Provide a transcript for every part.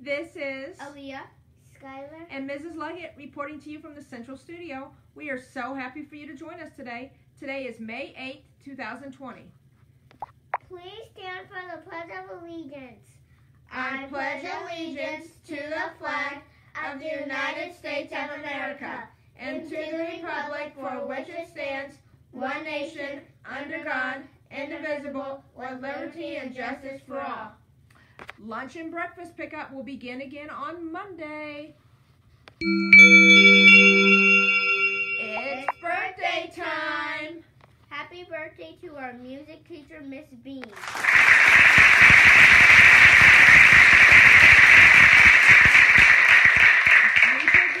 This is Aaliyah. Skylar. and Mrs. Leggett reporting to you from the Central Studio. We are so happy for you to join us today. Today is May 8th, 2020. Please stand for the Pledge of Allegiance. I pledge allegiance to the flag of the United States of America and to the republic for which it stands, one nation, under God, indivisible, with liberty and justice for all. Lunch and breakfast pickup will begin again on Monday. It's birthday time! Happy birthday to our music teacher, Miss Bean.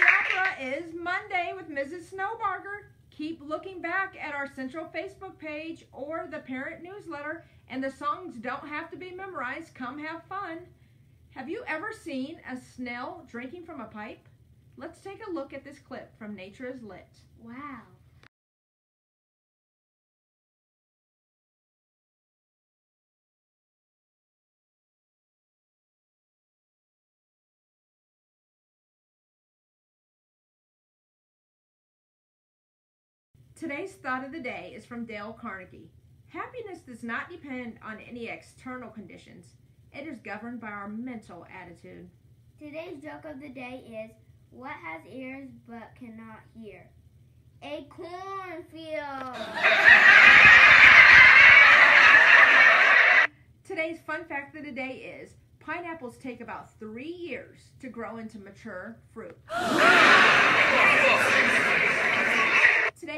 Opera is Monday with Mrs. Snowbarger. Keep looking back at our central Facebook page or the parent newsletter, and the songs don't have to be memorized. Come have fun. Have you ever seen a snail drinking from a pipe? Let's take a look at this clip from Nature is Lit. Wow. Today's thought of the day is from Dale Carnegie. Happiness does not depend on any external conditions. It is governed by our mental attitude. Today's joke of the day is what has ears but cannot hear? A cornfield. Today's fun fact of the day is pineapples take about three years to grow into mature fruit.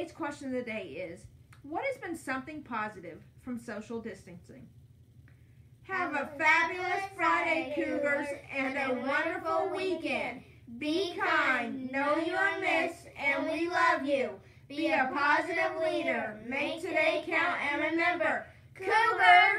Today's question of the day is What has been something positive from social distancing? Have a fabulous Friday, Cougars, and a wonderful weekend. Be kind, know you are missed, and we love you. Be a positive leader. Make today count and remember, Cougars!